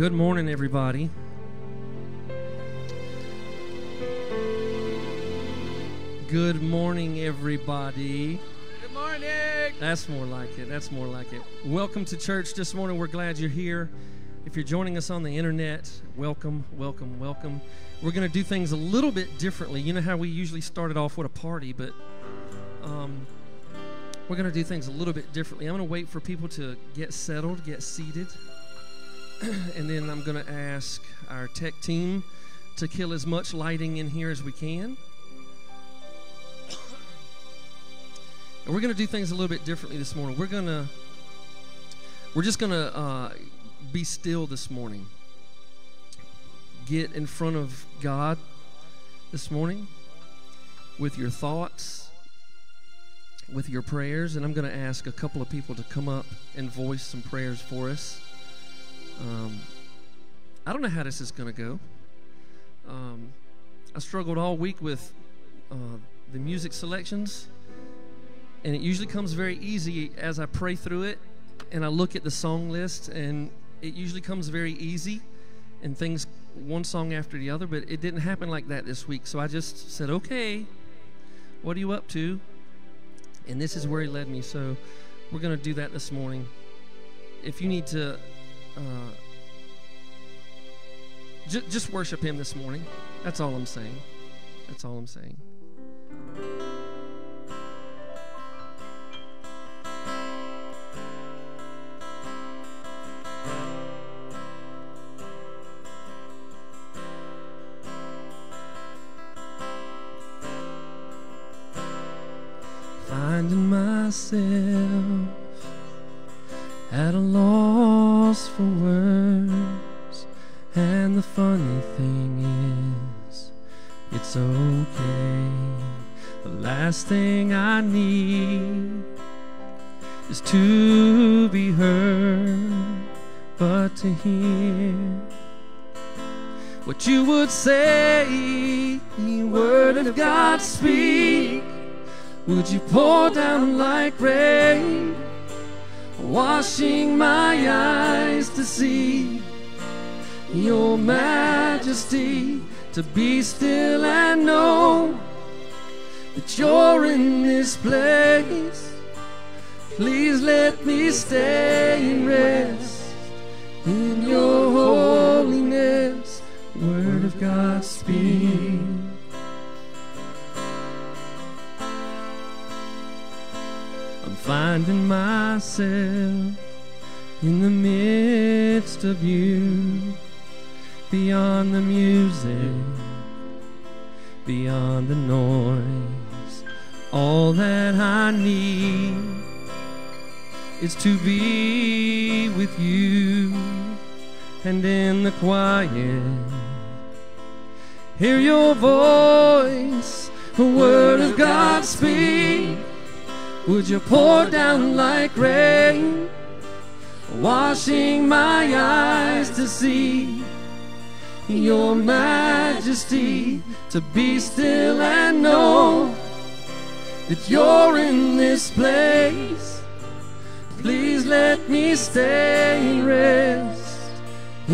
Good morning, everybody. Good morning, everybody. Good morning. That's more like it. That's more like it. Welcome to church this morning. We're glad you're here. If you're joining us on the internet, welcome, welcome, welcome. We're going to do things a little bit differently. You know how we usually started off with a party, but um, we're going to do things a little bit differently. I'm going to wait for people to get settled, get seated, and then I'm going to ask our tech team to kill as much lighting in here as we can. And we're going to do things a little bit differently this morning. We're going to we're just going to uh, be still this morning. Get in front of God this morning with your thoughts, with your prayers, and I'm going to ask a couple of people to come up and voice some prayers for us. Um, I don't know how this is going to go. Um, I struggled all week with uh, the music selections and it usually comes very easy as I pray through it and I look at the song list, and it usually comes very easy and things one song after the other, but it didn't happen like that this week. So I just said, okay, what are you up to? And this is where he led me. So we're going to do that this morning. If you need to, uh, just worship him this morning. That's all I'm saying. That's all I'm saying.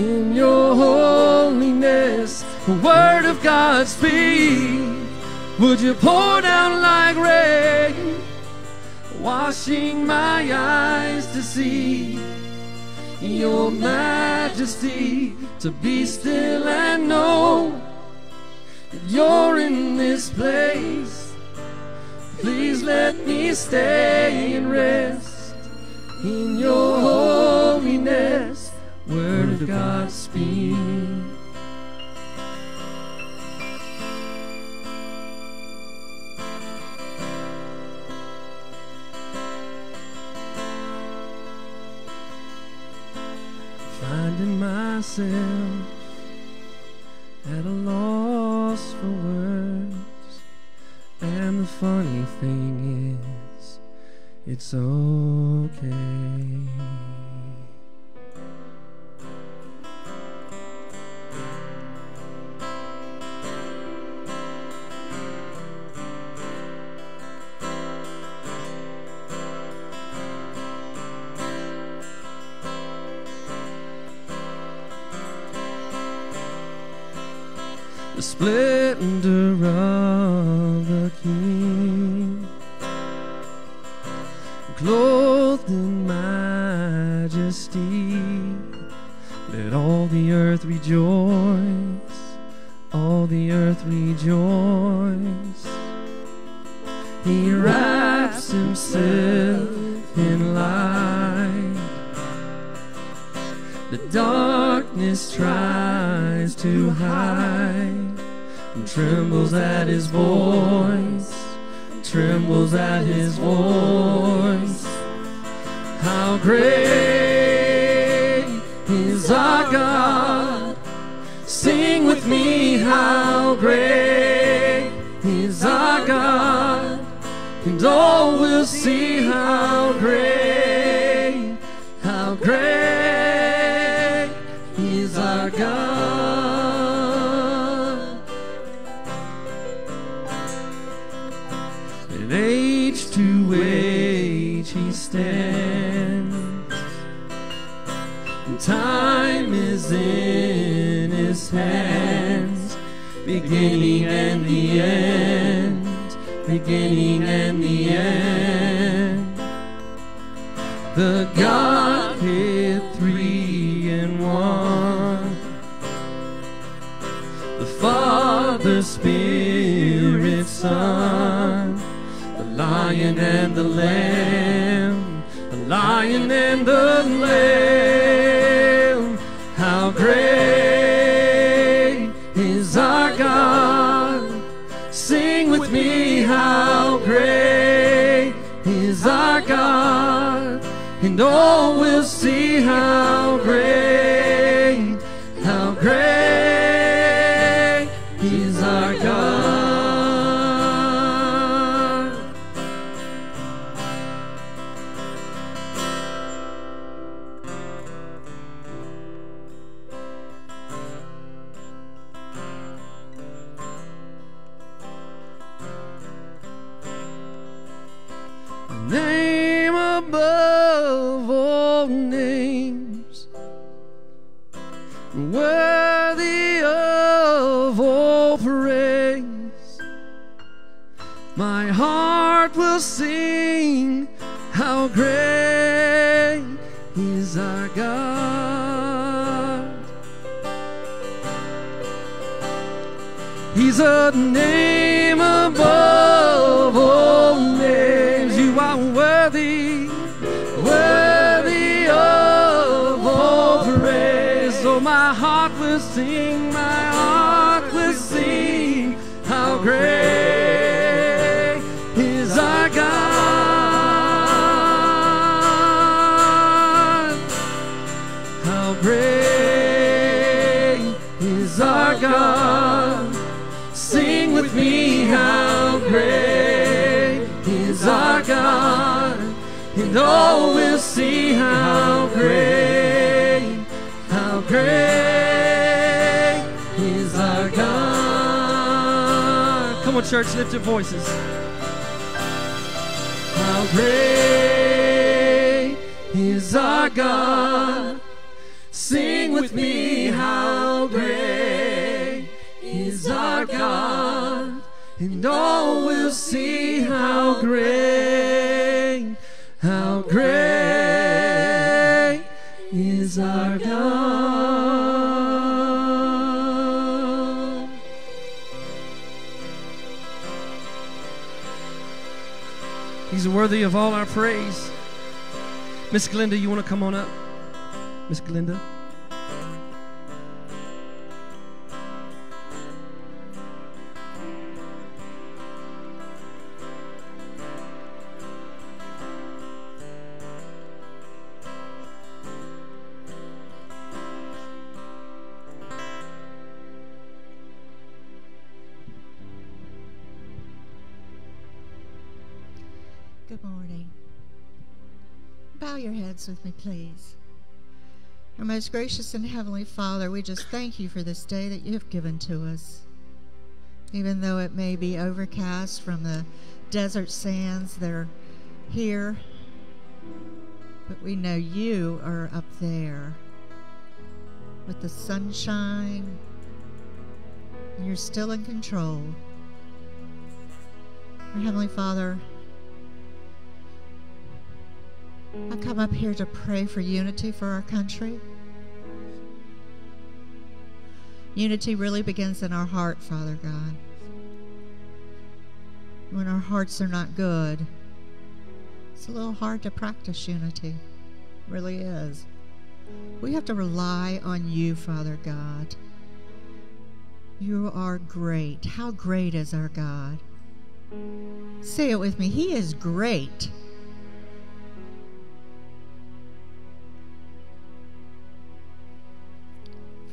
In your holiness. The word of God speak. Would you pour down like rain? washing my eyes to see your majesty, to be still and know that you're in this place. Please let me stay and rest in your holiness. Word of God, speak. finding myself at a loss for words. And the funny thing is, it's okay. Splendor of the King. Clothed in majesty, let all the earth rejoice, all the earth rejoice. He wraps himself in light. The darkness tries to hide trembles at his voice, trembles at his voice. How great is our God! Sing with me, how great is our God! And all will see how great, his hands, beginning and the end beginning and the end. The Godhead three in one. The Father, Spirit, Son. The Lion and the Lamb. The Lion and the Lamb. And oh, all will see how great, name above all names. You are worthy, worthy of all praise. So my heart will sing, and all will see how great, how great is our God. Come on, church, lift your voices. How great is our God. Sing with me, how great is our God, and all will see how great, worthy of all our praise. Miss Glinda, you want to come on up? Miss Glinda. With me, please. Our most gracious and heavenly Father, we just thank you for this day that you have given to us. Even though it may be overcast from the desert sands that are here, but we know you are up there with the sunshine And you're still in control. Our Heavenly Father, I come up here to pray for unity for our country. Unity really begins in our heart, Father God. When our hearts are not good, it's a little hard to practice unity. It really is. We have to rely on you, Father God. You are great. How great is our God? Say it with me. He is great.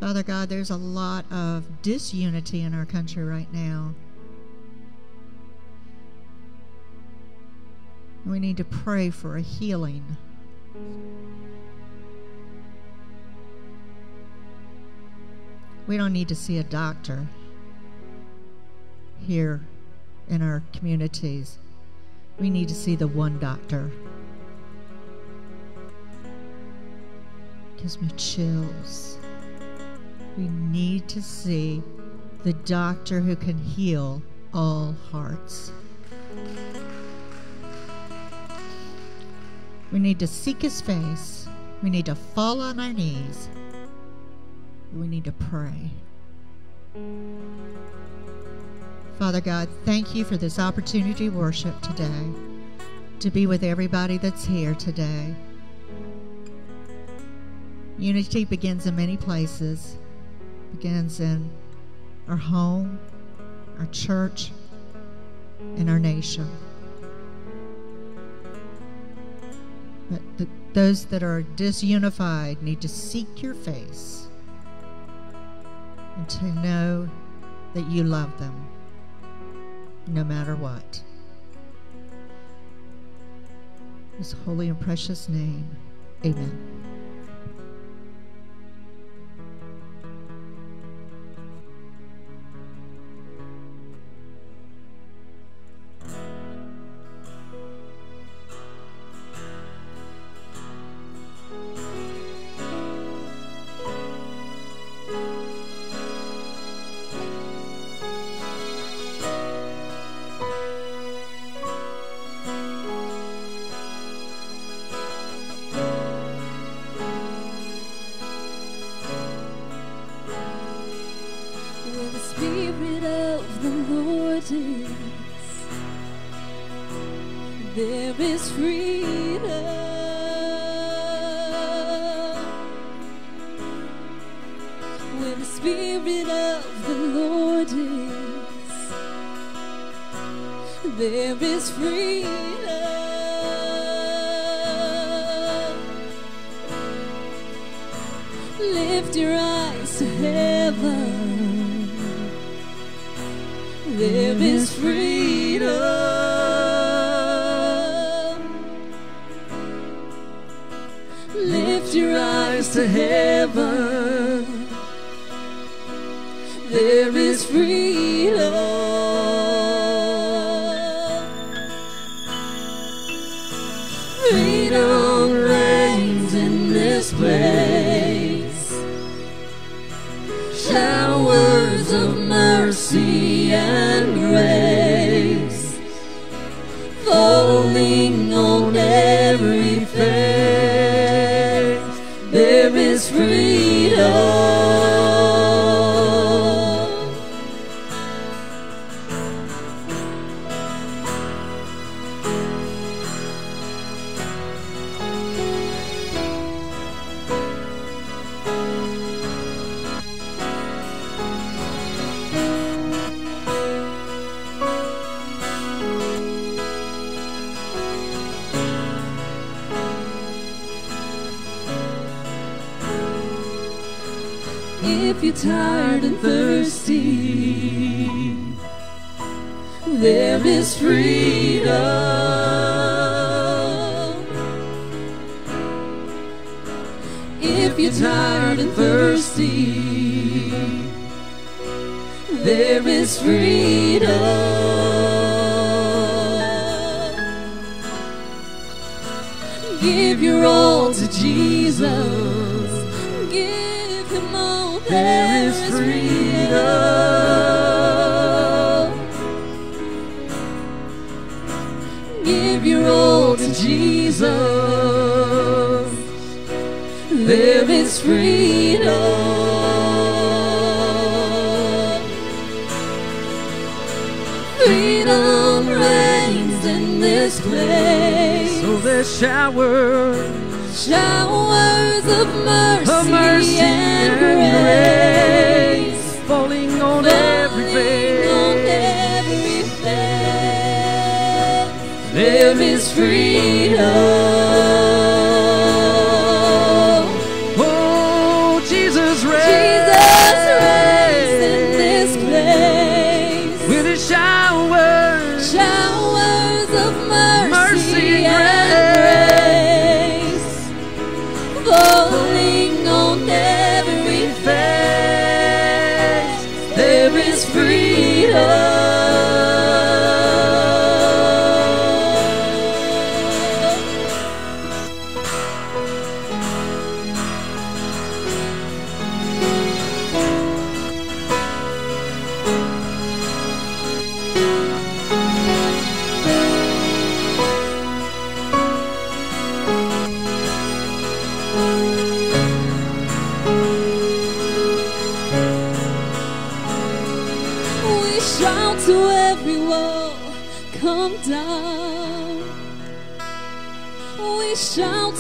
Father God, there's a lot of disunity in our country right now. We need to pray for a healing. We don't need to see a doctor here in our communities. We need to see the one doctor. Gives me chills. We need to see the doctor who can heal all hearts. We need to seek his face. We need to fall on our knees. We need to pray. Father God, thank you for this opportunity to worship today, to be with everybody that's here today. Unity begins in many places. Begins in our home, our church, and our nation. But the, those that are disunified need to seek your face and to know that you love them no matter what. His holy and precious name, amen.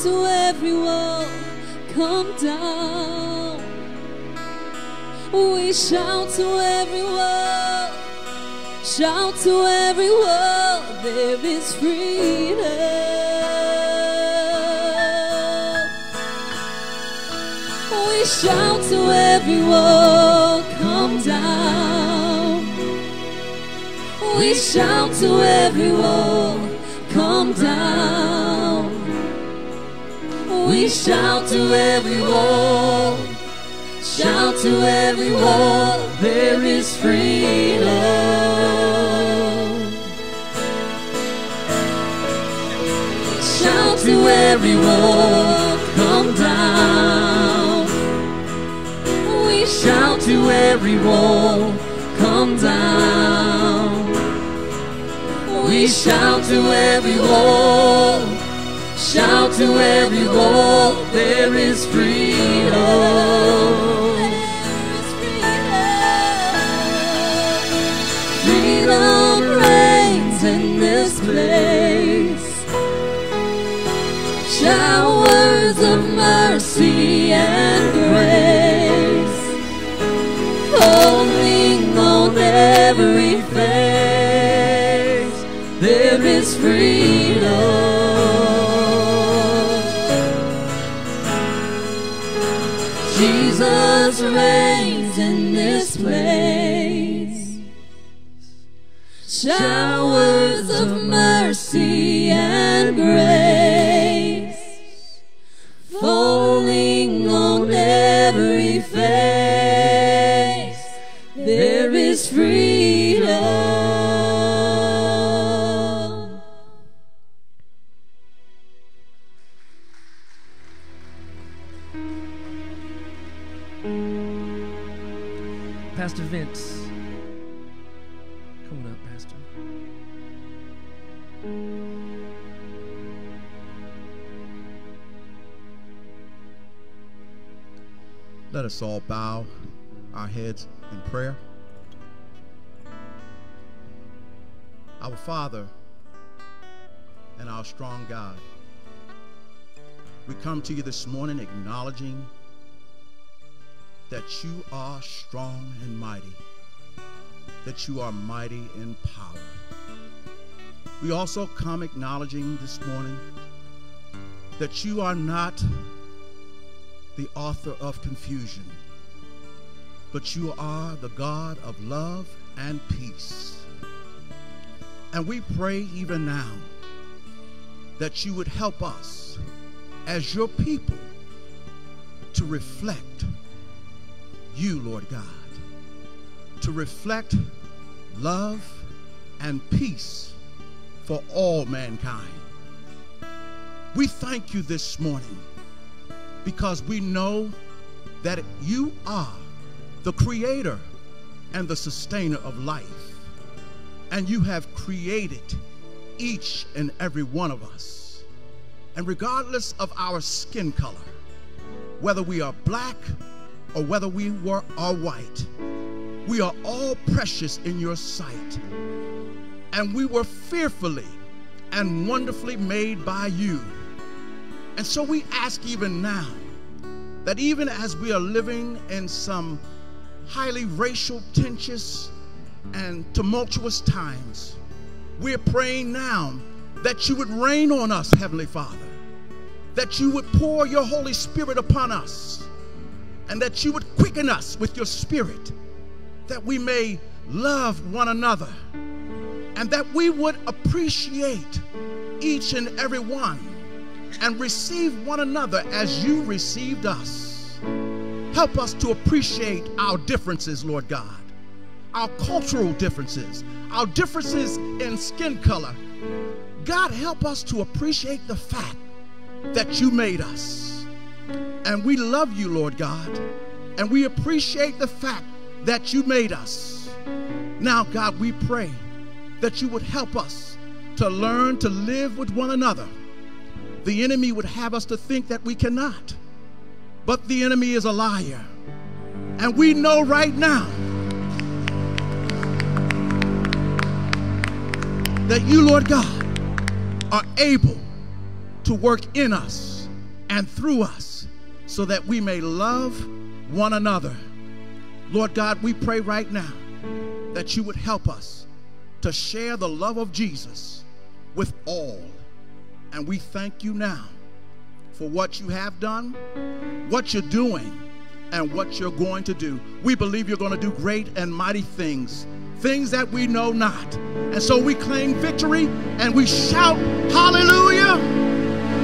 To every wall, come down. We shout to every wall, shout to every wall, there is freedom. We shout to every wall, come down. We shout to every wall, We shout to every wall, shout to every wall, there is freedom. Shout to every wall, come down. We shout to every wall, come down. We shout to every wall, shout to every wall, there is freedom. Freedom reigns in this place. Showers of mercy and grace falling on every face. There is freedom. Jesus Let us all bow our heads in prayer. Our Father and our strong God, we come to you this morning acknowledging that you are strong and mighty, that you are mighty in power. We also come acknowledging this morning that you are not the author of confusion, but you are the God of love and peace. And we pray even now that you would help us as your people to reflect you, Lord God, to reflect love and peace for all mankind. We thank you this morning because we know that you are the creator and the sustainer of life. And you have created each and every one of us. And regardless of our skin color, whether we are black or whether we were, are white, we are all precious in your sight. And we were fearfully and wonderfully made by you. And so we ask even now that even as we are living in some highly racial, tensions, and tumultuous times, we're praying now that you would rain on us, Heavenly Father, that you would pour your Holy Spirit upon us, and that you would quicken us with your Spirit, that we may love one another, and that we would appreciate each and every one and receive one another as you received us. Help us to appreciate our differences, Lord God, our cultural differences, our differences in skin color. God, help us to appreciate the fact that you made us. And we love you, Lord God, and we appreciate the fact that you made us. Now, God, we pray that you would help us to learn to live with one another. The enemy would have us to think that we cannot, but the enemy is a liar. And we know right now that you, Lord God, are able to work in us and through us so that we may love one another. Lord God, we pray right now that you would help us to share the love of Jesus with all. And we thank you now for what you have done, what you're doing, and what you're going to do. We believe you're going to do great and mighty things, things that we know not. And so we claim victory and we shout, Hallelujah,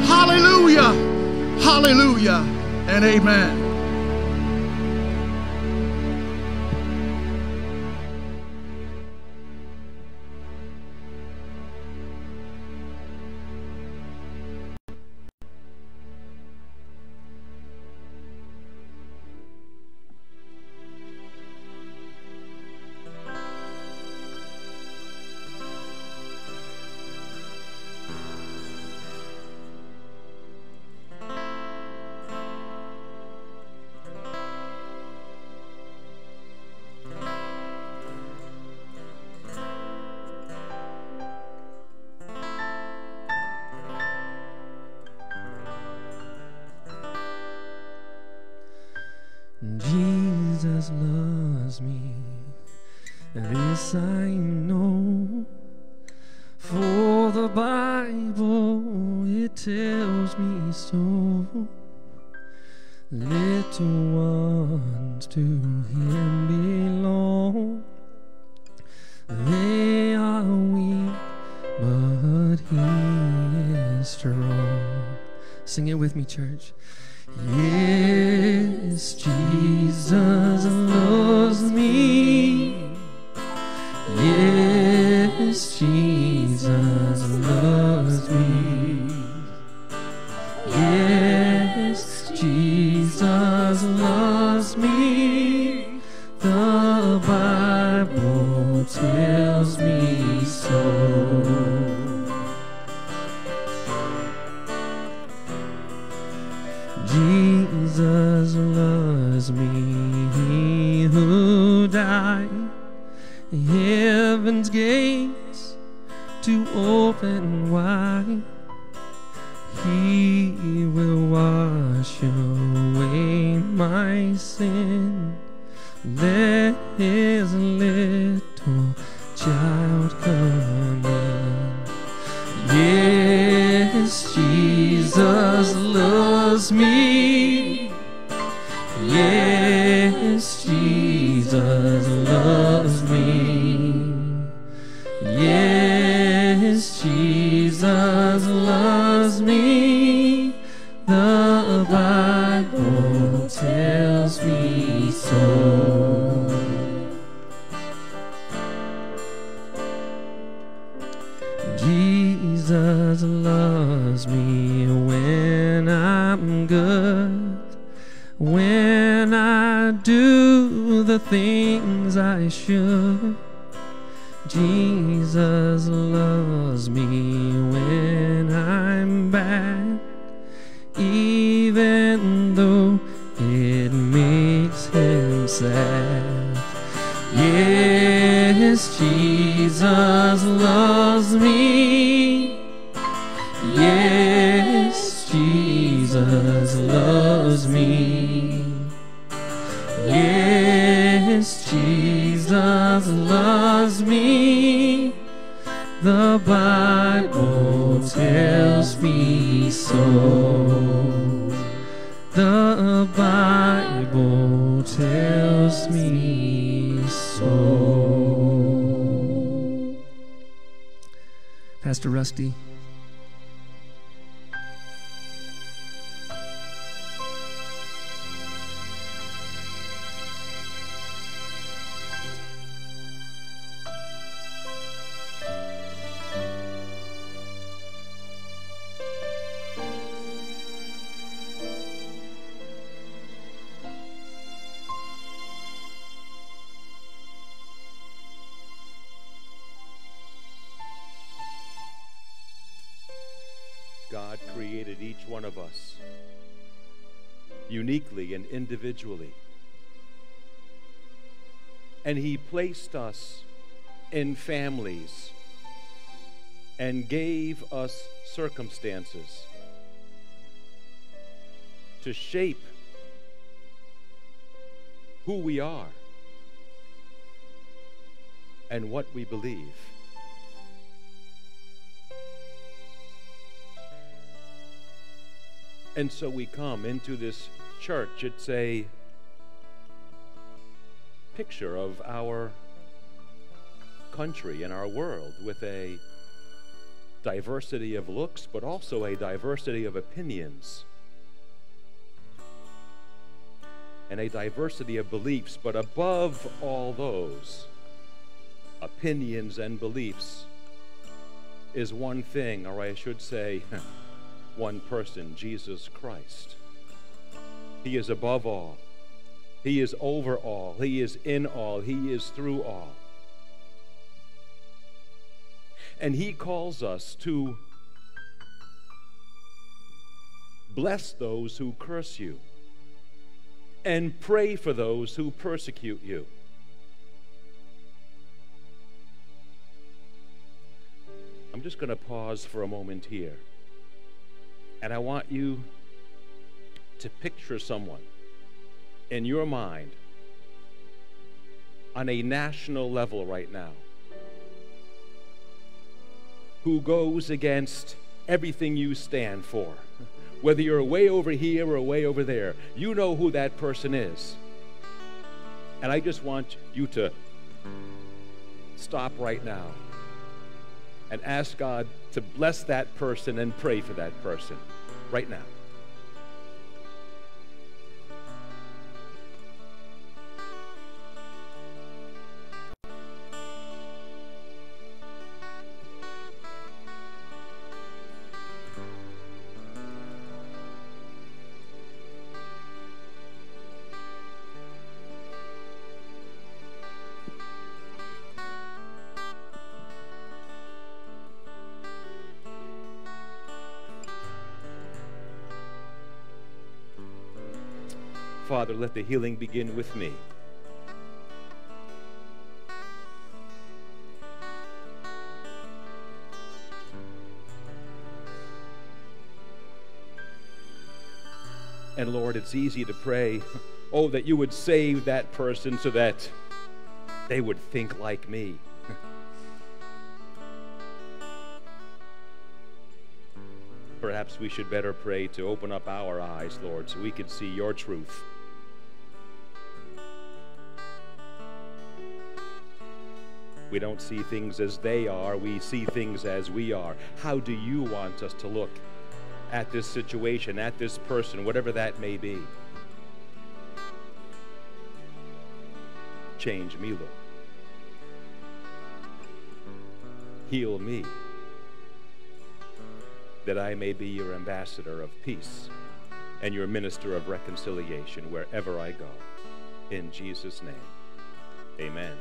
Hallelujah, Hallelujah, and Amen. Jesus loves me, us uniquely and individually. And He placed us in families and gave us circumstances to shape who we are and what we believe. And so we come into this church. It's a picture of our country and our world with a diversity of looks, but also a diversity of opinions and a diversity of beliefs. But above all those opinions and beliefs is one thing, or I should say, one person, Jesus Christ. He is above all. He is over all. He is in all. He is through all. And He calls us to bless those who curse you and pray for those who persecute you. I'm just going to pause for a moment here. And I want you to picture someone in your mind on a national level right now who goes against everything you stand for. Whether you're way over here or way over there, you know who that person is. And I just want you to stop right now and ask God to bless that person and pray for that person right now. Father, let the healing begin with me. And Lord, it's easy to pray, oh, that you would save that person so that they would think like me. Perhaps we should better pray to open up our eyes, Lord, so we could see your truth. We don't see things as they are, we see things as we are. How do you want us to look at this situation, at this person, whatever that may be? Change me, Lord. Heal me, that I may be your ambassador of peace and your minister of reconciliation wherever I go. In Jesus' name, amen.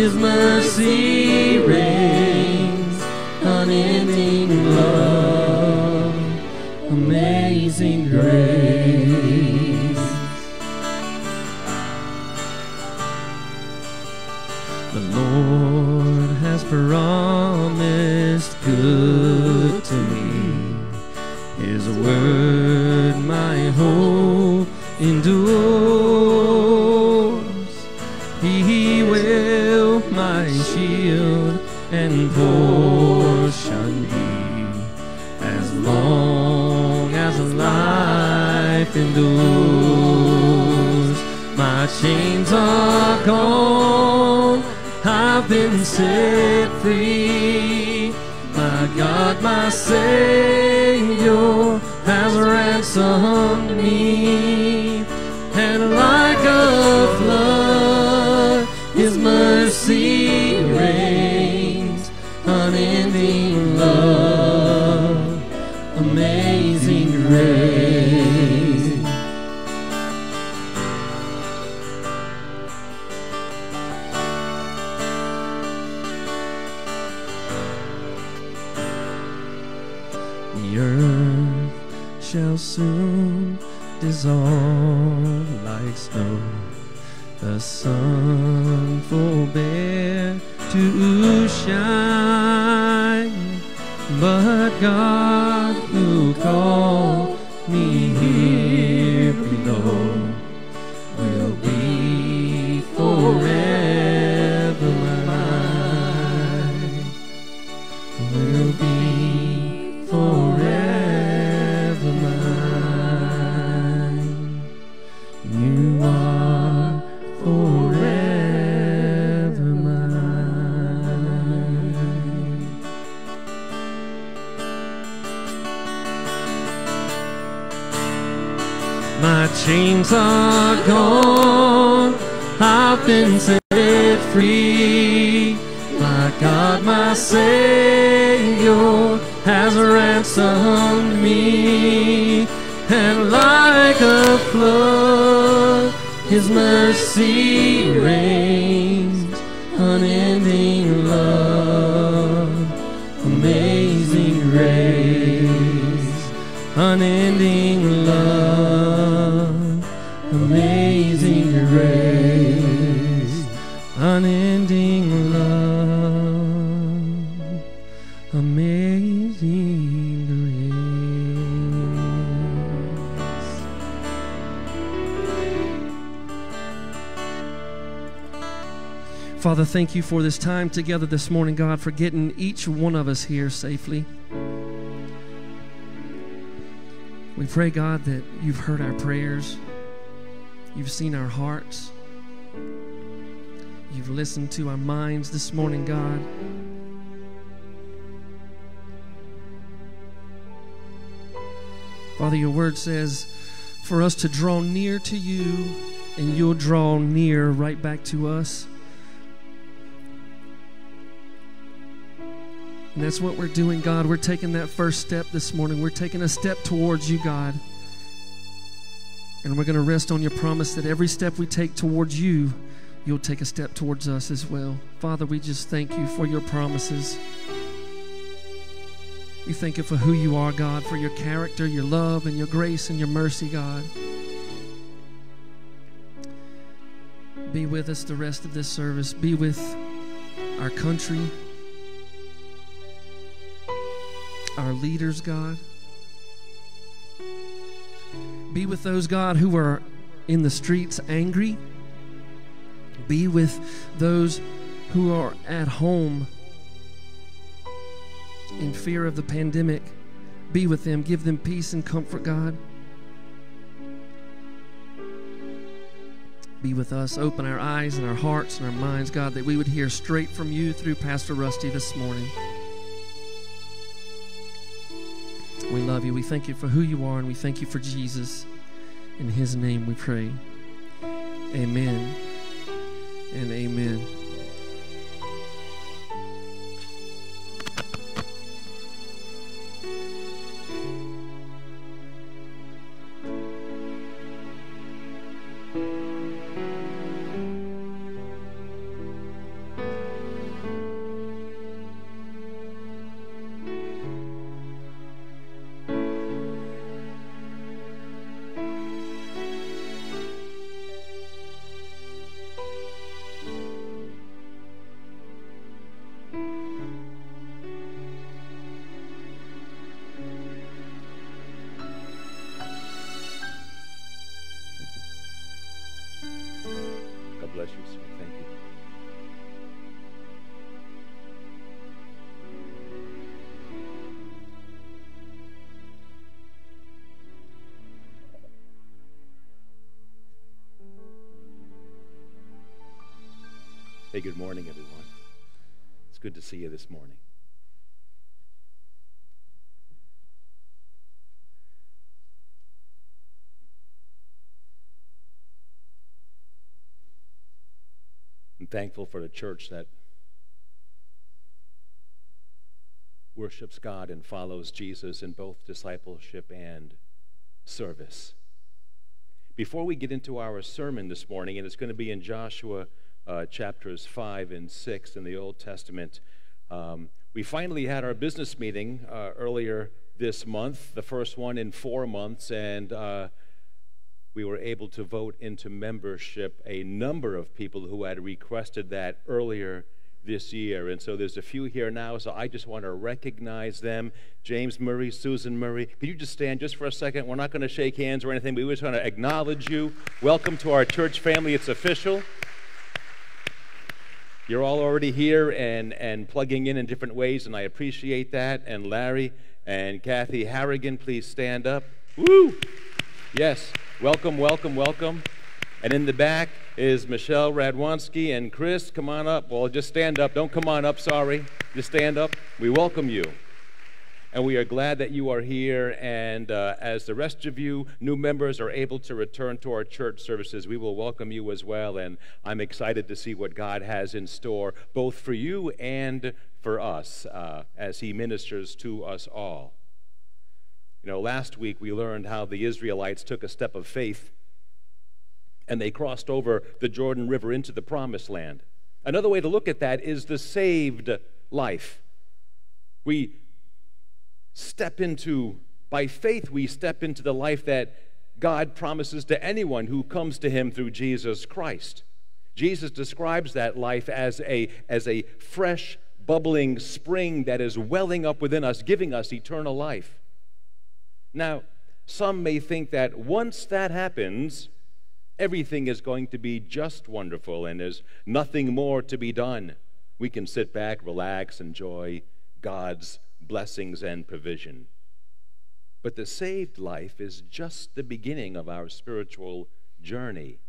His mercy reigns, unending love, amazing grace. The Lord has promised good to me. His word, my hope endures. Been set free. My God, my Savior has ransomed my Savior has ransomed me, and like a flood, His mercy reigns, unending love, amazing grace, unending love, Father, thank you for this time together this morning, God, for getting each one of us here safely. We pray, God, that you've heard our prayers, you've seen our hearts, you've listened to our minds this morning, God. Father, your word says for us to draw near to you, and you'll draw near right back to us. And that's what we're doing, God. We're taking that first step this morning. We're taking a step towards you, God. And we're going to rest on your promise that every step we take towards you, you'll take a step towards us as well. Father, we just thank you for your promises. We thank you for who you are, God, for your character, your love, and your grace and your mercy, God. Be with us the rest of this service. Be with our country. Our leaders, God. Be with those, God, who are in the streets angry. Be with those who are at home in fear of the pandemic. Be with them. Give them peace and comfort, God. Be with us. Open our eyes and our hearts and our minds, God, that we would hear straight from you through Pastor Rusty this morning. We love you. We thank you for who you are, and we thank you for Jesus. In his name we pray. Amen and amen. Hey, good morning, everyone. It's good to see you this morning. I'm thankful for the church that worships God and follows Jesus in both discipleship and service. Before we get into our sermon this morning, and it's going to be in Joshua uh, chapters 5 and 6 in the Old Testament, um, we finally had our business meeting uh, earlier this month, the first one in four months, and uh, we were able to vote into membership a number of people who had requested that earlier this year. And so there's a few here now, so I just want to recognize them. James Murray, Susan Murray. Could you just stand just for a second? We're not going to shake hands or anything, we just want to acknowledge you. Welcome to our church family. It's official. You're all already here and, and plugging in in different ways, and I appreciate that. And Larry and Kathy Harrigan, please stand up. Woo! Yes, welcome, welcome, welcome. And in the back is Michelle Radwanski and Chris. Come on up. Well, just stand up. Don't come on up, sorry. Just stand up. We welcome you. And we are glad that you are here. And uh, as the rest of you, new members, are able to return to our church services, we will welcome you as well. And I'm excited to see what God has in store, both for you and for us, uh, as He ministers to us all. You know, last week we learned how the Israelites took a step of faith and they crossed over the Jordan River into the promised land. Another way to look at that is the saved life. We step into, by faith, we step into the life that God promises to anyone who comes to him through Jesus Christ. Jesus describes that life as a, as a fresh, bubbling spring that is welling up within us, giving us eternal life. Now, some may think that once that happens, everything is going to be just wonderful and there's nothing more to be done. We can sit back, relax, enjoy God's blessings and provision. But the saved life is just the beginning of our spiritual journey.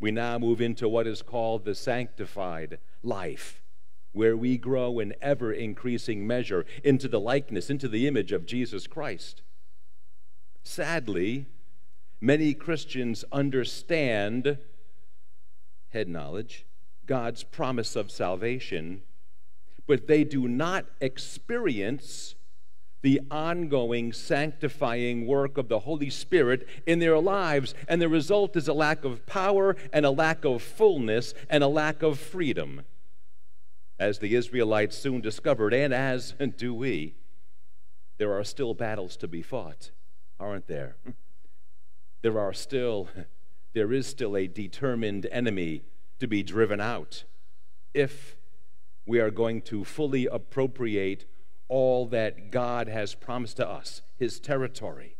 We now move into what is called the sanctified life, where we grow in ever increasing measure into the likeness, into the image of Jesus Christ. Sadly, many Christians understand, head knowledge, God's promise of salvation, but they do not experience the ongoing sanctifying work of the Holy Spirit in their lives. And the result is a lack of power and a lack of fullness and a lack of freedom. As the Israelites soon discovered, and as do we, there are still battles to be fought, aren't there? There are still there is still a determined enemy to be driven out if we are going to fully appropriate all that God has promised to us, his territory.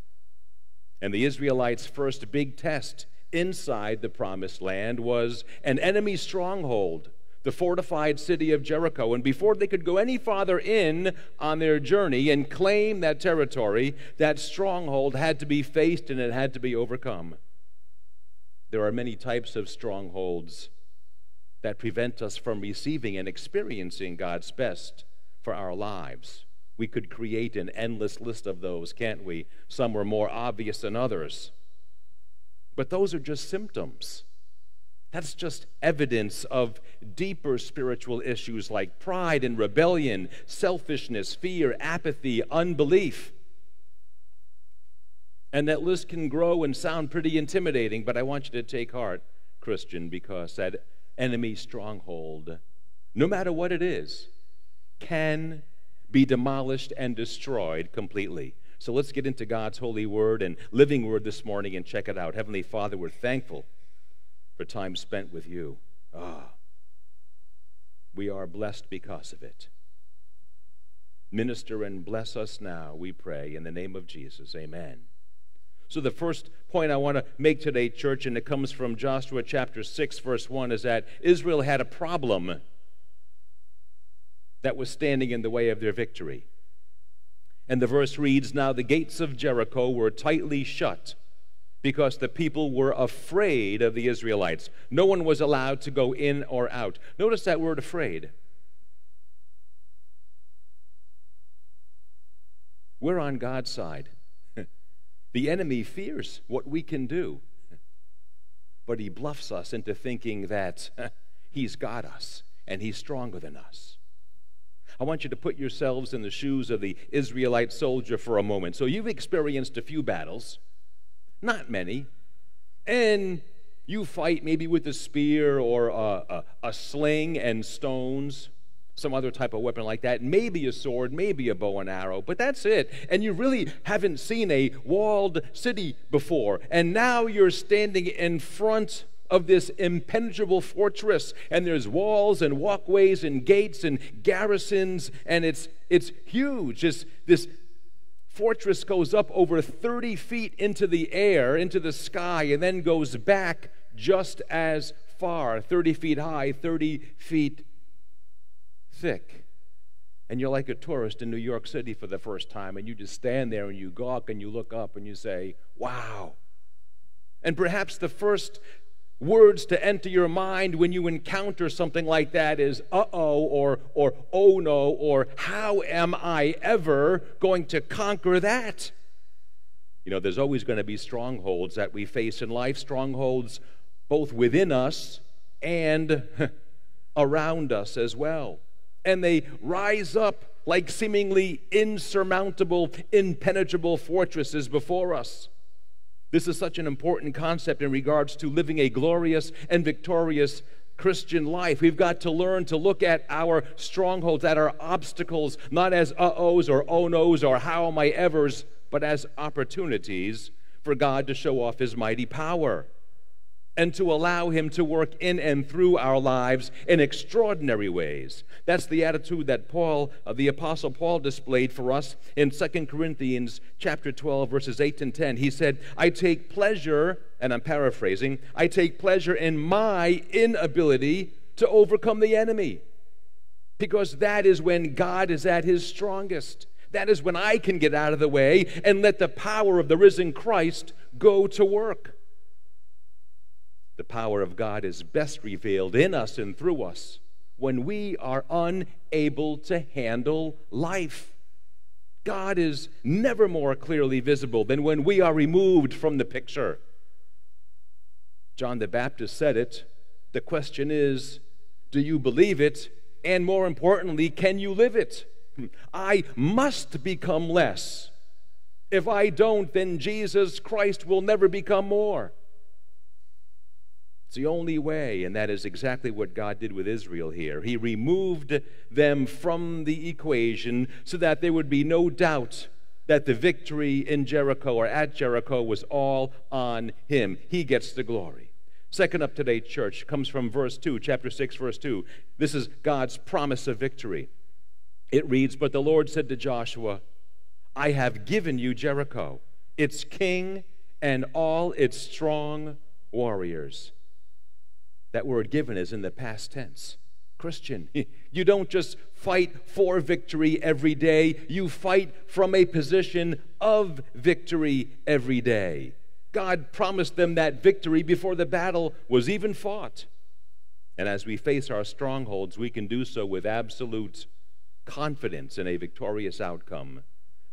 And the Israelites' first big test inside the promised land was an enemy stronghold, the fortified city of Jericho. And before they could go any farther in on their journey and claim that territory, that stronghold had to be faced and it had to be overcome. There are many types of strongholds that prevent us from receiving and experiencing God's best for our lives. We could create an endless list of those, can't we? Some are more obvious than others. But those are just symptoms. That's just evidence of deeper spiritual issues like pride and rebellion, selfishness, fear, apathy, unbelief. And that list can grow and sound pretty intimidating, but I want you to take heart, Christian, because that enemy stronghold, no matter what it is, can be demolished and destroyed completely. So let's get into God's holy word and living word this morning and check it out. Heavenly Father, we're thankful for time spent with you. Ah, we are blessed because of it. Minister and bless us now, we pray, in the name of Jesus. Amen. So, the first point I want to make today, church, and it comes from Joshua chapter 6, verse 1, is that Israel had a problem that was standing in the way of their victory. And the verse reads Now the gates of Jericho were tightly shut because the people were afraid of the Israelites. No one was allowed to go in or out. Notice that word afraid. We're on God's side. The enemy fears what we can do, but he bluffs us into thinking that he's got us and he's stronger than us. I want you to put yourselves in the shoes of the Israelite soldier for a moment. So you've experienced a few battles, not many, and you fight maybe with a spear or a, a, a sling and stones some other type of weapon like that, maybe a sword, maybe a bow and arrow, but that's it. And you really haven't seen a walled city before. And now you're standing in front of this impenetrable fortress, and there's walls and walkways and gates and garrisons, and it's it's huge. This this fortress goes up over 30 feet into the air, into the sky, and then goes back just as far, 30 feet high, 30 feet thick. And you're like a tourist in New York City for the first time, and you just stand there and you gawk and you look up and you say, Wow. And perhaps the first words to enter your mind when you encounter something like that is uh oh, or, or oh no, or how am I ever going to conquer that? You know, there's always going to be strongholds that we face in life, strongholds both within us and around us as well and they rise up like seemingly insurmountable, impenetrable fortresses before us. This is such an important concept in regards to living a glorious and victorious Christian life. We've got to learn to look at our strongholds, at our obstacles, not as uh ohs or oh no's or how am I ever's, but as opportunities for God to show off His mighty power and to allow Him to work in and through our lives in extraordinary ways. That's the attitude that Paul, uh, the Apostle Paul, displayed for us in 2 Corinthians chapter 12, verses 8 and 10. He said, I take pleasure, and I'm paraphrasing, I take pleasure in my inability to overcome the enemy. Because that is when God is at his strongest. That is when I can get out of the way and let the power of the risen Christ go to work. The power of God is best revealed in us and through us when we are unable to handle life. God is never more clearly visible than when we are removed from the picture. John the Baptist said it. The question is do you believe it? And more importantly, can you live it? I must become less. If I don't, then Jesus Christ will never become more. It's the only way, and that is exactly what God did with Israel here. He removed them from the equation so that there would be no doubt that the victory in Jericho or at Jericho was all on Him. He gets the glory. Second up to date church comes from verse 2, chapter 6, verse 2. This is God's promise of victory. It reads, But the Lord said to Joshua, I have given you Jericho, its king, and all its strong warriors. That word given is in the past tense. Christian, you don't just fight for victory every day, you fight from a position of victory every day. God promised them that victory before the battle was even fought. And as we face our strongholds, we can do so with absolute confidence in a victorious outcome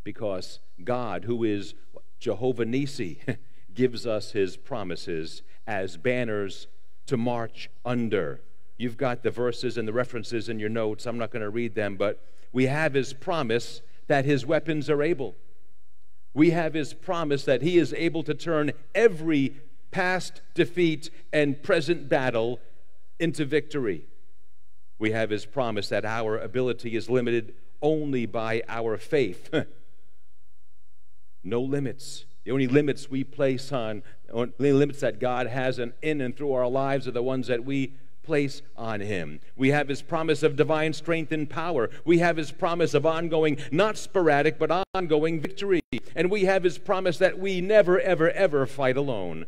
because God, who is Jehovah Nissi, gives us his promises as banners to march under. You've got the verses and the references in your notes. I'm not going to read them, but we have his promise that his weapons are able we have his promise that he is able to turn every past defeat and present battle into victory. We have his promise that our ability is limited only by our faith. no limits. The only limits we place on, the limits that God has in and through our lives are the ones that we place on him. We have his promise of divine strength and power. We have his promise of ongoing, not sporadic, but ongoing victory. And we have his promise that we never, ever, ever fight alone.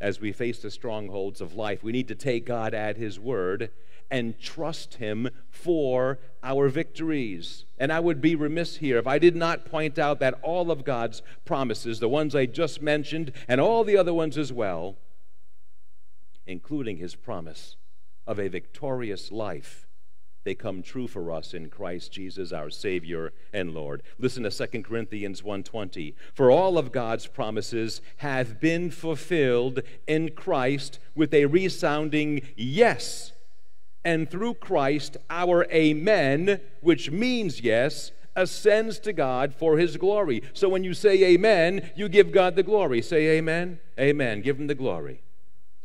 As we face the strongholds of life, we need to take God at his word and trust him for our victories. And I would be remiss here if I did not point out that all of God's promises, the ones I just mentioned, and all the other ones as well, including his promise of a victorious life they come true for us in Christ Jesus our savior and lord listen to 2 corinthians 1.20 for all of god's promises have been fulfilled in christ with a resounding yes and through christ our amen which means yes ascends to god for his glory. So when you say amen you give god the glory. Say amen. Amen. Give him the glory.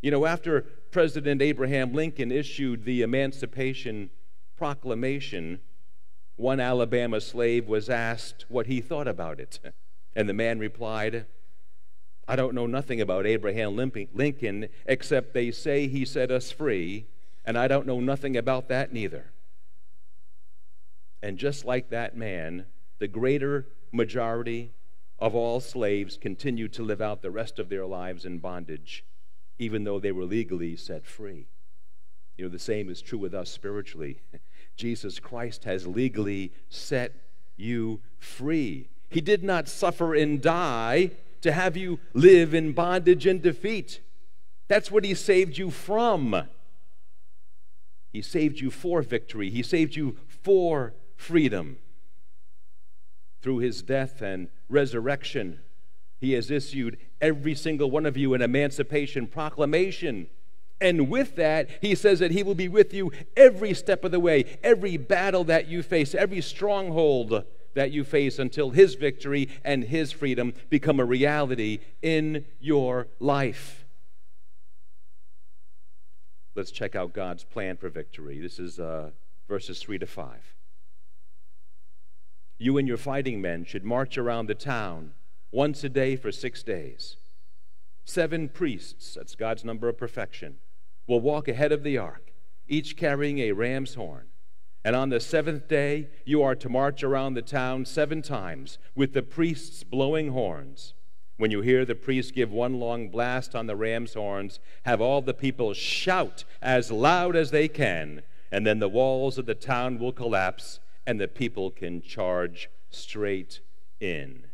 You know after President Abraham Lincoln issued the Emancipation Proclamation, one Alabama slave was asked what he thought about it. And the man replied, I don't know nothing about Abraham Lincoln except they say he set us free, and I don't know nothing about that neither. And just like that man, the greater majority of all slaves continued to live out the rest of their lives in bondage even though they were legally set free. You know, the same is true with us spiritually. Jesus Christ has legally set you free. He did not suffer and die to have you live in bondage and defeat. That's what He saved you from. He saved you for victory, He saved you for freedom. Through His death and resurrection, He has issued every single one of you an emancipation proclamation. And with that, he says that he will be with you every step of the way, every battle that you face, every stronghold that you face until his victory and his freedom become a reality in your life. Let's check out God's plan for victory. This is uh, verses 3 to 5. You and your fighting men should march around the town once a day for six days. Seven priests, that's God's number of perfection, will walk ahead of the ark, each carrying a ram's horn. And on the seventh day, you are to march around the town seven times with the priests blowing horns. When you hear the priest give one long blast on the ram's horns, have all the people shout as loud as they can, and then the walls of the town will collapse and the people can charge straight in.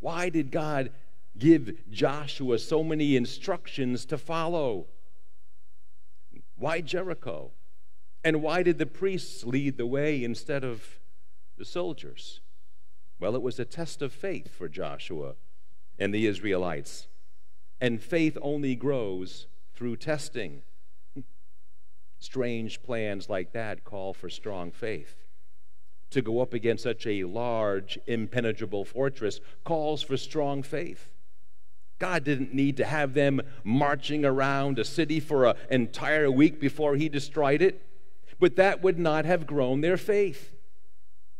Why did God give Joshua so many instructions to follow? Why Jericho? And why did the priests lead the way instead of the soldiers? Well, it was a test of faith for Joshua and the Israelites. And faith only grows through testing. Strange plans like that call for strong faith to go up against such a large, impenetrable fortress calls for strong faith. God didn't need to have them marching around a city for an entire week before He destroyed it, but that would not have grown their faith.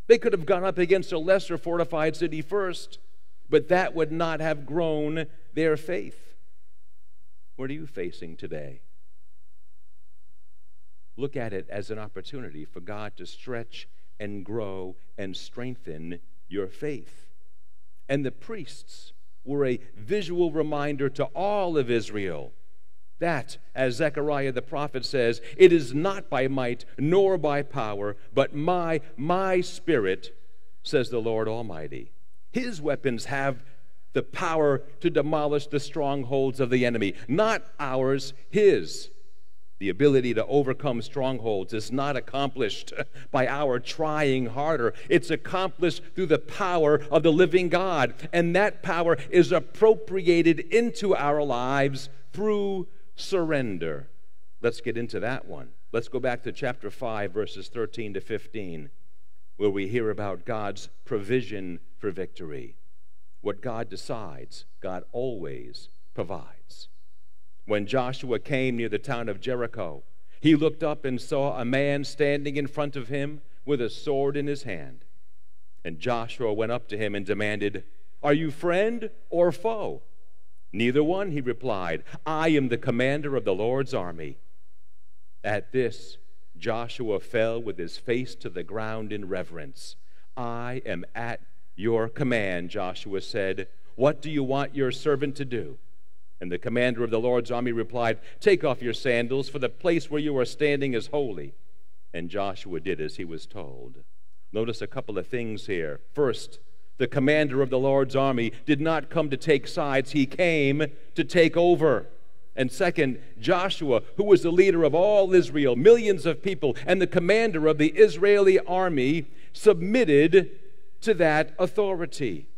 They could have gone up against a lesser fortified city first, but that would not have grown their faith. What are you facing today? Look at it as an opportunity for God to stretch and grow and strengthen your faith. And the priests were a visual reminder to all of Israel that, as Zechariah the prophet says, it is not by might nor by power, but my, my spirit, says the Lord Almighty. His weapons have the power to demolish the strongholds of the enemy, not ours, his. The ability to overcome strongholds is not accomplished by our trying harder. It's accomplished through the power of the living God. And that power is appropriated into our lives through surrender. Let's get into that one. Let's go back to chapter 5, verses 13 to 15, where we hear about God's provision for victory. What God decides, God always provides. When Joshua came near the town of Jericho, he looked up and saw a man standing in front of him with a sword in his hand. And Joshua went up to him and demanded, Are you friend or foe? Neither one, he replied. I am the commander of the Lord's army. At this, Joshua fell with his face to the ground in reverence. I am at your command, Joshua said. What do you want your servant to do? And the commander of the Lord's army replied, Take off your sandals, for the place where you are standing is holy. And Joshua did as he was told. Notice a couple of things here. First, the commander of the Lord's army did not come to take sides, he came to take over. And second, Joshua, who was the leader of all Israel, millions of people, and the commander of the Israeli army, submitted to that authority.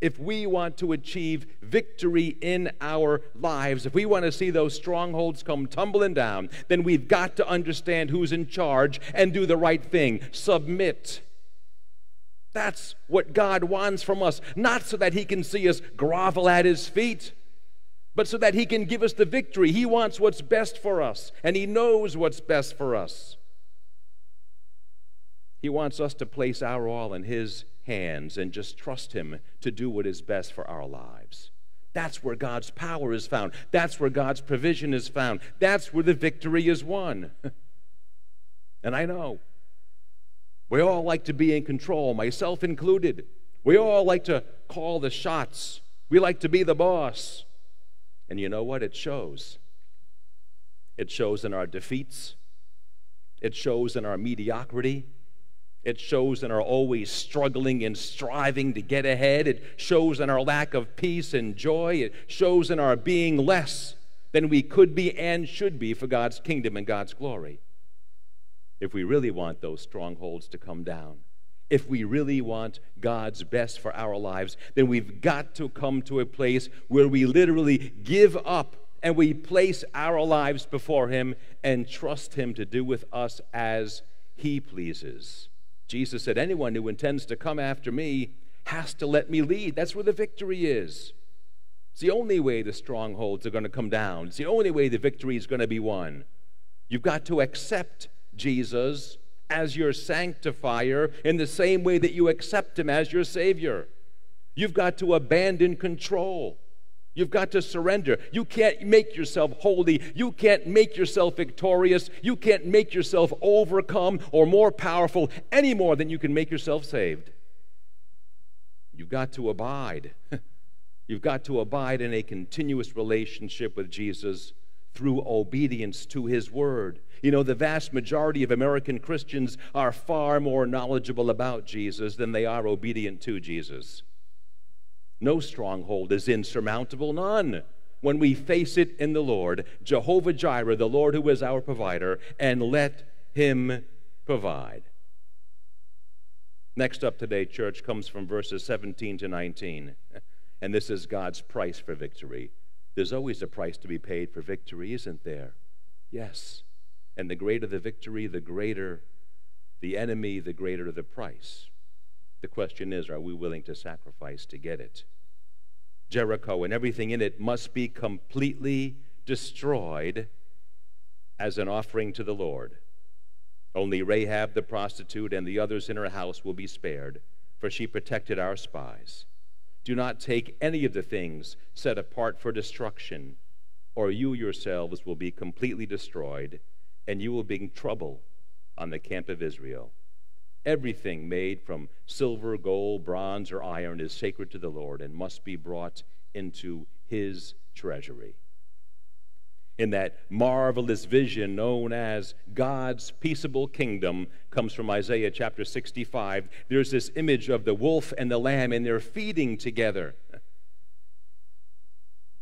If we want to achieve victory in our lives, if we want to see those strongholds come tumbling down, then we've got to understand who's in charge and do the right thing. Submit. That's what God wants from us, not so that He can see us grovel at His feet, but so that He can give us the victory. He wants what's best for us, and He knows what's best for us. He wants us to place our all in His hands and just trust Him to do what is best for our lives. That's where God's power is found. That's where God's provision is found. That's where the victory is won. and I know we all like to be in control, myself included. We all like to call the shots. We like to be the boss. And you know what? It shows. It shows in our defeats, it shows in our mediocrity, it shows in our always struggling and striving to get ahead. It shows in our lack of peace and joy. It shows in our being less than we could be and should be for God's kingdom and God's glory. If we really want those strongholds to come down, if we really want God's best for our lives, then we've got to come to a place where we literally give up and we place our lives before Him and trust Him to do with us as He pleases. Jesus said, Anyone who intends to come after me has to let me lead. That's where the victory is. It's the only way the strongholds are going to come down. It's the only way the victory is going to be won. You've got to accept Jesus as your sanctifier in the same way that you accept him as your Savior. You've got to abandon control. You've got to surrender. You can't make yourself holy. You can't make yourself victorious. You can't make yourself overcome or more powerful any more than you can make yourself saved. You've got to abide. You've got to abide in a continuous relationship with Jesus through obedience to his word. You know, the vast majority of American Christians are far more knowledgeable about Jesus than they are obedient to Jesus. No stronghold is insurmountable, none. When we face it in the Lord, Jehovah Jireh, the Lord who is our provider, and let Him provide. Next up today, church, comes from verses 17 to 19. And this is God's price for victory. There's always a price to be paid for victory, isn't there? Yes. And the greater the victory, the greater the enemy, the greater the price. The question is, are we willing to sacrifice to get it? Jericho and everything in it must be completely destroyed as an offering to the Lord. Only Rahab the prostitute and the others in her house will be spared, for she protected our spies. Do not take any of the things set apart for destruction or you yourselves will be completely destroyed, and you will bring trouble on the camp of Israel. Everything made from silver, gold, bronze, or iron is sacred to the Lord and must be brought into his treasury. In that marvelous vision known as God's peaceable kingdom, comes from Isaiah chapter 65. There's this image of the wolf and the lamb, and they're feeding together.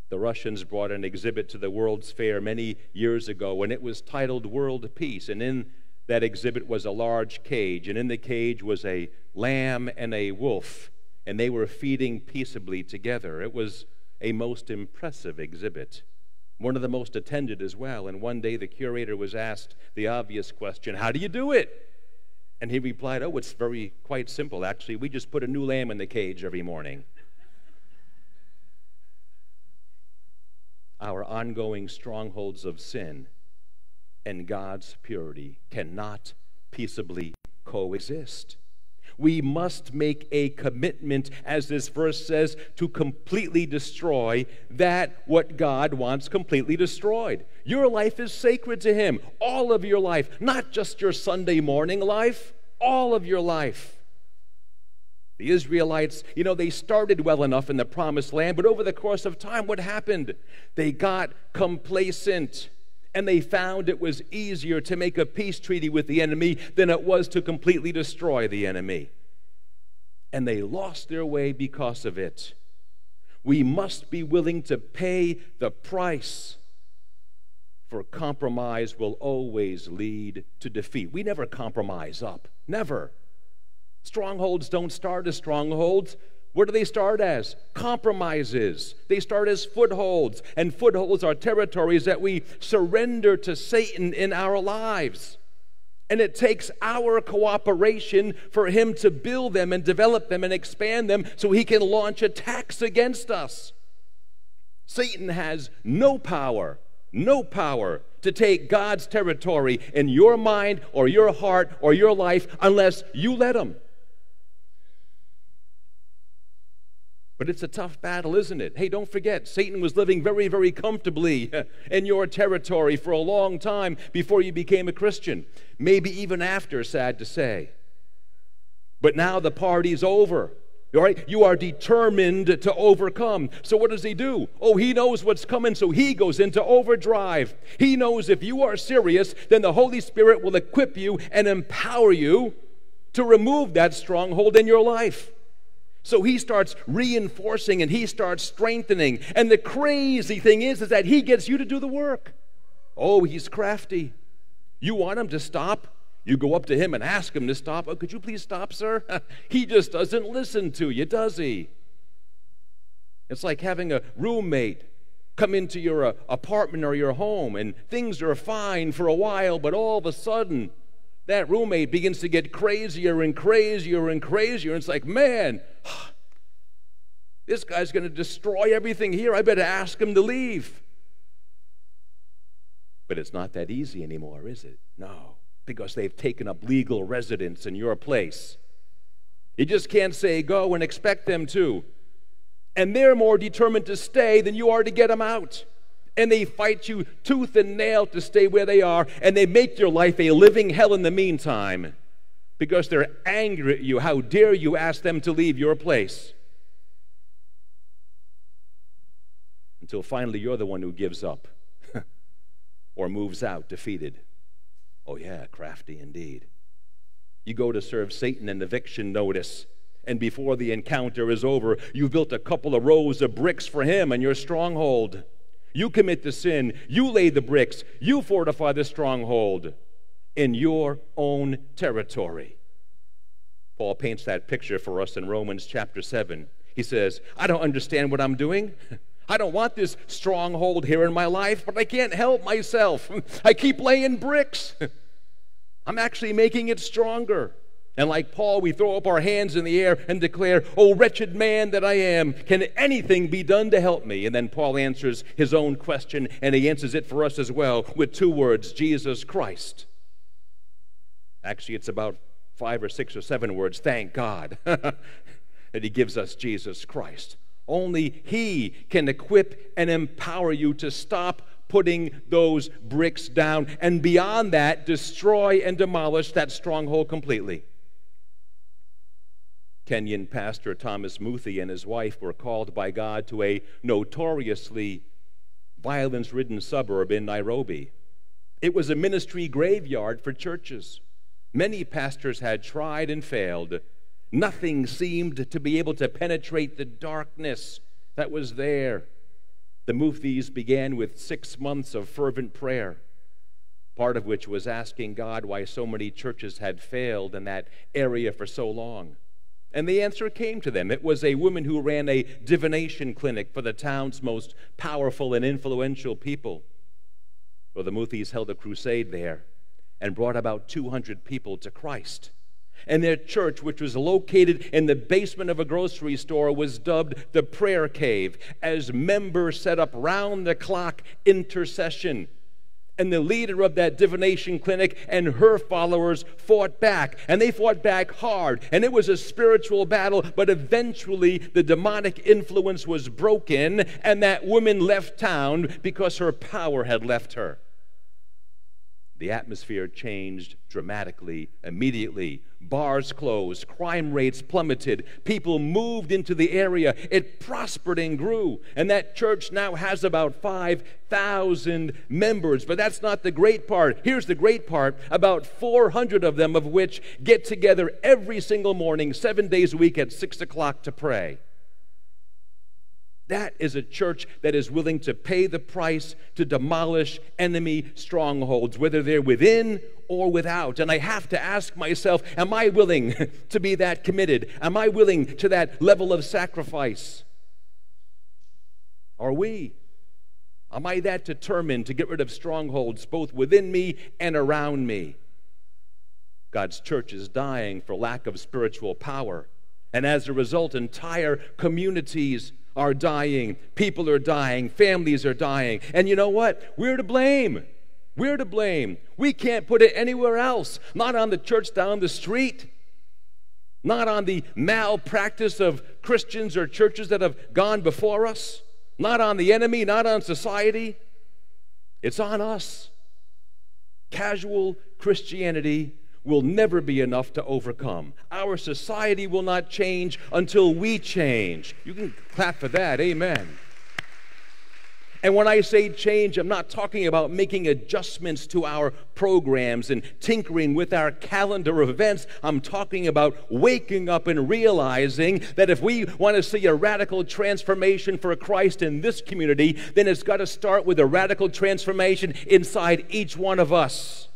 The Russians brought an exhibit to the World's Fair many years ago, and it was titled World Peace. And in that exhibit was a large cage, and in the cage was a lamb and a wolf, and they were feeding peaceably together. It was a most impressive exhibit, one of the most attended as well. And one day the curator was asked the obvious question How do you do it? And he replied, Oh, it's very quite simple, actually. We just put a new lamb in the cage every morning. Our ongoing strongholds of sin and God's purity cannot peaceably coexist. We must make a commitment, as this verse says, to completely destroy that what God wants completely destroyed. Your life is sacred to Him, all of your life, not just your Sunday morning life, all of your life. The Israelites, you know, they started well enough in the promised land, but over the course of time, what happened? They got complacent and they found it was easier to make a peace treaty with the enemy than it was to completely destroy the enemy. And they lost their way because of it. We must be willing to pay the price, for compromise will always lead to defeat. We never compromise up, never. Strongholds don't start as strongholds, Where do they start as? Compromises. They start as footholds, and footholds are territories that we surrender to Satan in our lives. And it takes our cooperation for him to build them and develop them and expand them so he can launch attacks against us. Satan has no power, no power to take God's territory in your mind or your heart or your life unless you let him. But it's a tough battle, isn't it? Hey, don't forget, Satan was living very, very comfortably in your territory for a long time before you became a Christian. Maybe even after, sad to say. But now the party's over. All right? You are determined to overcome. So what does he do? Oh, he knows what's coming, so he goes into overdrive. He knows if you are serious, then the Holy Spirit will equip you and empower you to remove that stronghold in your life. So he starts reinforcing and he starts strengthening. And the crazy thing is, is that he gets you to do the work. Oh, he's crafty. You want him to stop? You go up to him and ask him to stop. Oh, could you please stop, sir? he just doesn't listen to you, does he? It's like having a roommate come into your uh, apartment or your home and things are fine for a while, but all of a sudden, that roommate begins to get crazier and crazier and crazier. And it's like, man, this guy's going to destroy everything here. I better ask him to leave. But it's not that easy anymore, is it? No, because they've taken up legal residence in your place. You just can't say go and expect them to. And they're more determined to stay than you are to get them out and they fight you tooth and nail to stay where they are, and they make your life a living hell in the meantime because they're angry at you. How dare you ask them to leave your place? Until finally you're the one who gives up or moves out defeated. Oh, yeah, crafty indeed. You go to serve Satan an eviction notice and before the encounter is over, you've built a couple of rows of bricks for him and your stronghold. You commit the sin. You lay the bricks. You fortify the stronghold in your own territory. Paul paints that picture for us in Romans chapter 7. He says, I don't understand what I'm doing. I don't want this stronghold here in my life, but I can't help myself. I keep laying bricks. I'm actually making it stronger. And like Paul, we throw up our hands in the air and declare, Oh, wretched man that I am, can anything be done to help me? And then Paul answers his own question, and he answers it for us as well with two words Jesus Christ. Actually, it's about five or six or seven words, thank God, that he gives us Jesus Christ. Only He can equip and empower you to stop putting those bricks down and beyond that, destroy and demolish that stronghold completely. Kenyan pastor Thomas Muthee and his wife were called by God to a notoriously violence ridden suburb in Nairobi. It was a ministry graveyard for churches. Many pastors had tried and failed. Nothing seemed to be able to penetrate the darkness that was there. The Muthees began with six months of fervent prayer, part of which was asking God why so many churches had failed in that area for so long. And the answer came to them. It was a woman who ran a divination clinic for the town's most powerful and influential people. Well, the Muthees held a crusade there and brought about 200 people to Christ. And their church, which was located in the basement of a grocery store, was dubbed the Prayer Cave as members set up round the clock intercession and the leader of that divination clinic and her followers fought back. And they fought back hard. And it was a spiritual battle, but eventually the demonic influence was broken, and that woman left town because her power had left her the atmosphere changed dramatically immediately. Bars closed, crime rates plummeted, people moved into the area. It prospered and grew. And that church now has about 5,000 members. But that's not the great part. Here's the great part about 400 of them, of which get together every single morning, seven days a week at 6 o'clock to pray. That is a church that is willing to pay the price to demolish enemy strongholds, whether they're within or without. And I have to ask myself, am I willing to be that committed? Am I willing to that level of sacrifice? Are we? Am I that determined to get rid of strongholds both within me and around me? God's church is dying for lack of spiritual power. And as a result, entire communities are dying, people are dying, families are dying. And you know what? We're to blame. We're to blame. We can't put it anywhere else, not on the church down the street, not on the malpractice of Christians or churches that have gone before us, not on the enemy, not on society. It's on us. Casual Christianity will never be enough to overcome. Our society will not change until we change. You can clap for that. Amen. And when I say change, I'm not talking about making adjustments to our programs and tinkering with our calendar of events. I'm talking about waking up and realizing that if we want to see a radical transformation for Christ in this community, then it's got to start with a radical transformation inside each one of us.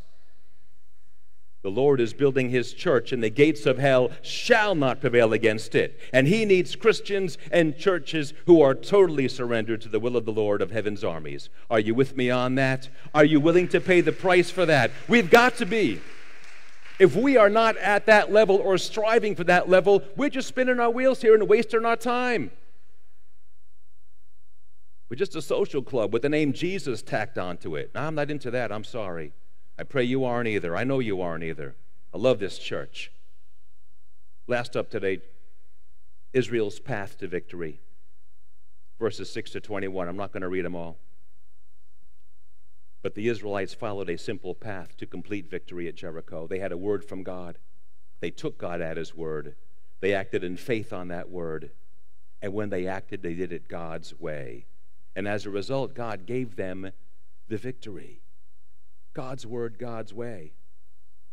The Lord is building his church, and the gates of hell shall not prevail against it. And he needs Christians and churches who are totally surrendered to the will of the Lord of heaven's armies. Are you with me on that? Are you willing to pay the price for that? We've got to be. If we are not at that level or striving for that level, we're just spinning our wheels here and wasting our time. We're just a social club with the name Jesus tacked onto it. I'm not into that. I'm sorry. I pray you aren't either. I know you aren't either. I love this church. Last up today, Israel's path to victory. Verses 6 to 21. I'm not going to read them all. But the Israelites followed a simple path to complete victory at Jericho. They had a word from God. They took God at His word. They acted in faith on that word. And when they acted, they did it God's way. And as a result, God gave them the victory. God's Word, God's way.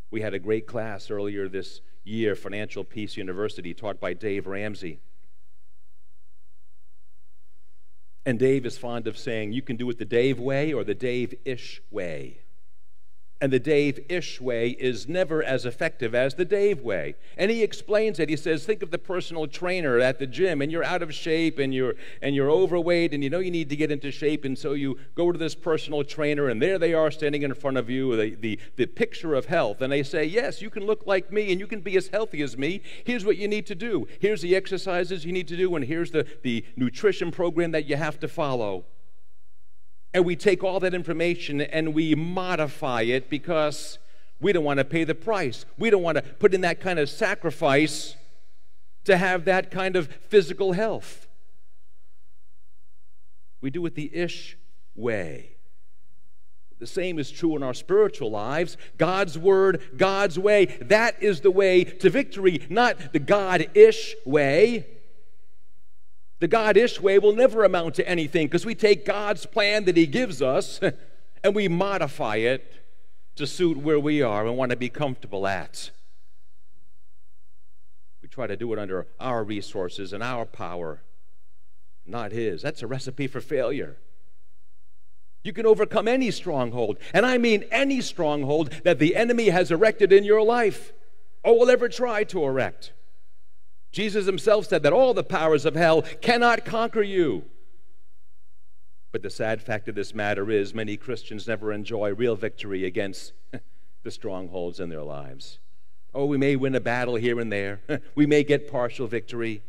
We had a great class earlier this year, Financial Peace University, taught by Dave Ramsey. And Dave is fond of saying, you can do it the Dave way or the Dave ish way. And the Dave ish way is never as effective as the Dave way. And he explains it. He says, think of the personal trainer at the gym, and you're out of shape and you're and you're overweight, and you know you need to get into shape, and so you go to this personal trainer, and there they are standing in front of you, the, the, the picture of health. And they say, Yes, you can look like me and you can be as healthy as me. Here's what you need to do. Here's the exercises you need to do, and here's the, the nutrition program that you have to follow. And we take all that information and we modify it because we don't want to pay the price. We don't want to put in that kind of sacrifice to have that kind of physical health. We do it the ish way. The same is true in our spiritual lives. God's word, God's way. That is the way to victory, not the God ish way. The God ish way will never amount to anything because we take God's plan that He gives us and we modify it to suit where we are and want to be comfortable at. We try to do it under our resources and our power, not His. That's a recipe for failure. You can overcome any stronghold, and I mean any stronghold that the enemy has erected in your life or will ever try to erect. Jesus himself said that all the powers of hell cannot conquer you. But the sad fact of this matter is, many Christians never enjoy real victory against the strongholds in their lives. Oh, we may win a battle here and there, we may get partial victory,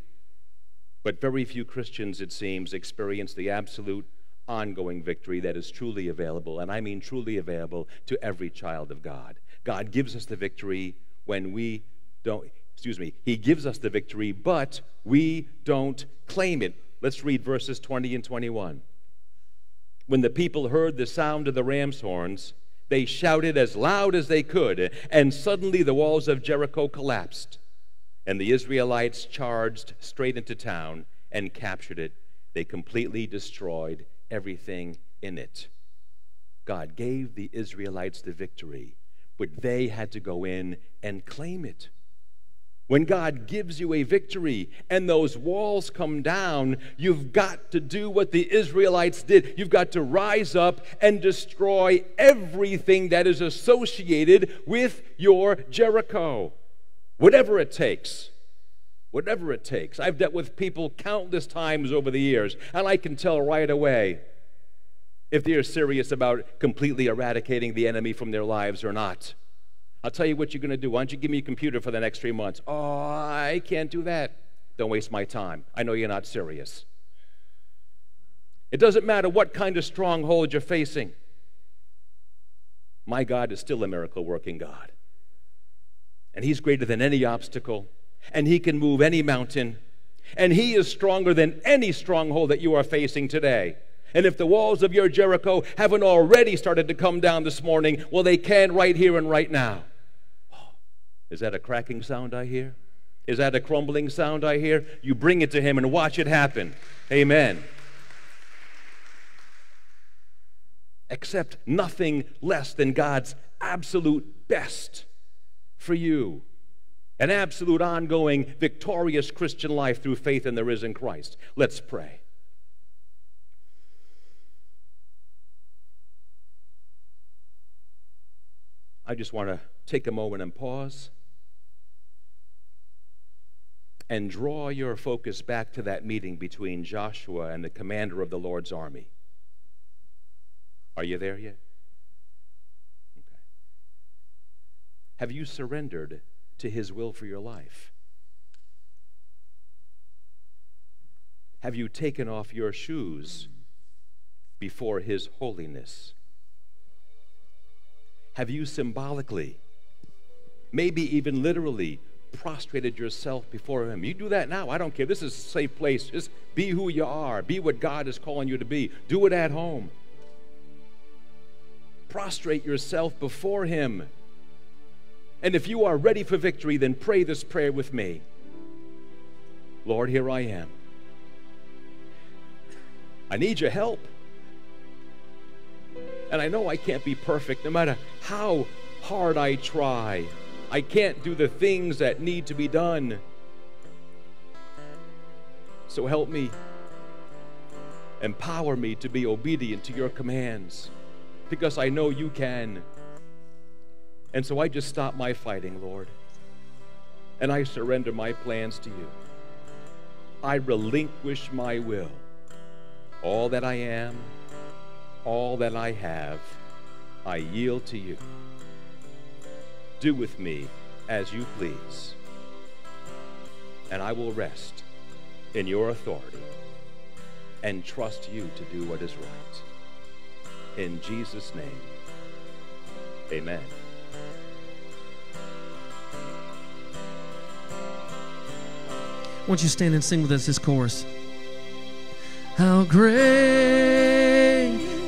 but very few Christians, it seems, experience the absolute ongoing victory that is truly available, and I mean truly available to every child of God. God gives us the victory when we don't, excuse me, He gives us the victory, but we don't claim it. Let's read verses 20 and 21. When the people heard the sound of the ram's horns, they shouted as loud as they could, and suddenly the walls of Jericho collapsed, and the Israelites charged straight into town and captured it. They completely destroyed everything in it. God gave the Israelites the victory, but they had to go in and claim it. When God gives you a victory and those walls come down, you've got to do what the Israelites did. You've got to rise up and destroy everything that is associated with your Jericho, whatever it takes. Whatever it takes. I've dealt with people countless times over the years, and I can tell right away if they're serious about completely eradicating the enemy from their lives or not. I'll tell you what you're going to do. Why don't you give me a computer for the next three months? Oh, I can't do that. Don't waste my time. I know you're not serious. It doesn't matter what kind of stronghold you're facing. My God is still a miracle working God. And He's greater than any obstacle, and He can move any mountain, and He is stronger than any stronghold that you are facing today. And if the walls of your Jericho haven't already started to come down this morning, well, they can right here and right now. Oh, is that a cracking sound I hear? Is that a crumbling sound I hear? You bring it to Him and watch it happen. Amen. Accept nothing less than God's absolute best for you. An absolute, ongoing, victorious Christian life through faith in the risen Christ. Let's pray. I just want to take a moment and pause and draw your focus back to that meeting between Joshua and the commander of the Lord's army. Are you there yet? Okay. Have you surrendered to his will for your life? Have you taken off your shoes before his holiness? Have you symbolically, maybe even literally, prostrated yourself before Him? You do that now. I don't care. This is a safe place. Just be who you are, be what God is calling you to be. Do it at home. Prostrate yourself before Him. And if you are ready for victory, then pray this prayer with me Lord, here I am. I need your help. And I know I can't be perfect no matter how hard I try. I can't do the things that need to be done. So help me. Empower me to be obedient to your commands because I know you can. And so I just stop my fighting, Lord, and I surrender my plans to you. I relinquish my will, all that I am all that I have, I yield to you. Do with me as you please, and I will rest in your authority and trust you to do what is right. In Jesus' name, amen. Won't you stand and sing with us this chorus? How great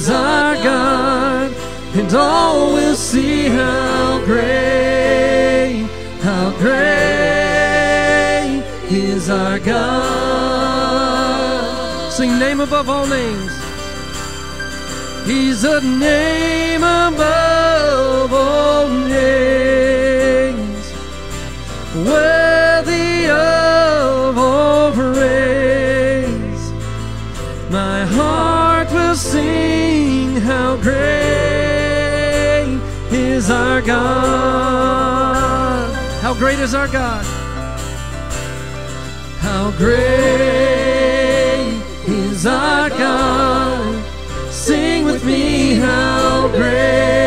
is our God. And all will see how great, how great is our God. Sing name above all names. He's a name above all names, worthy is our God. How great is our God? How great is our God? Sing with me, how great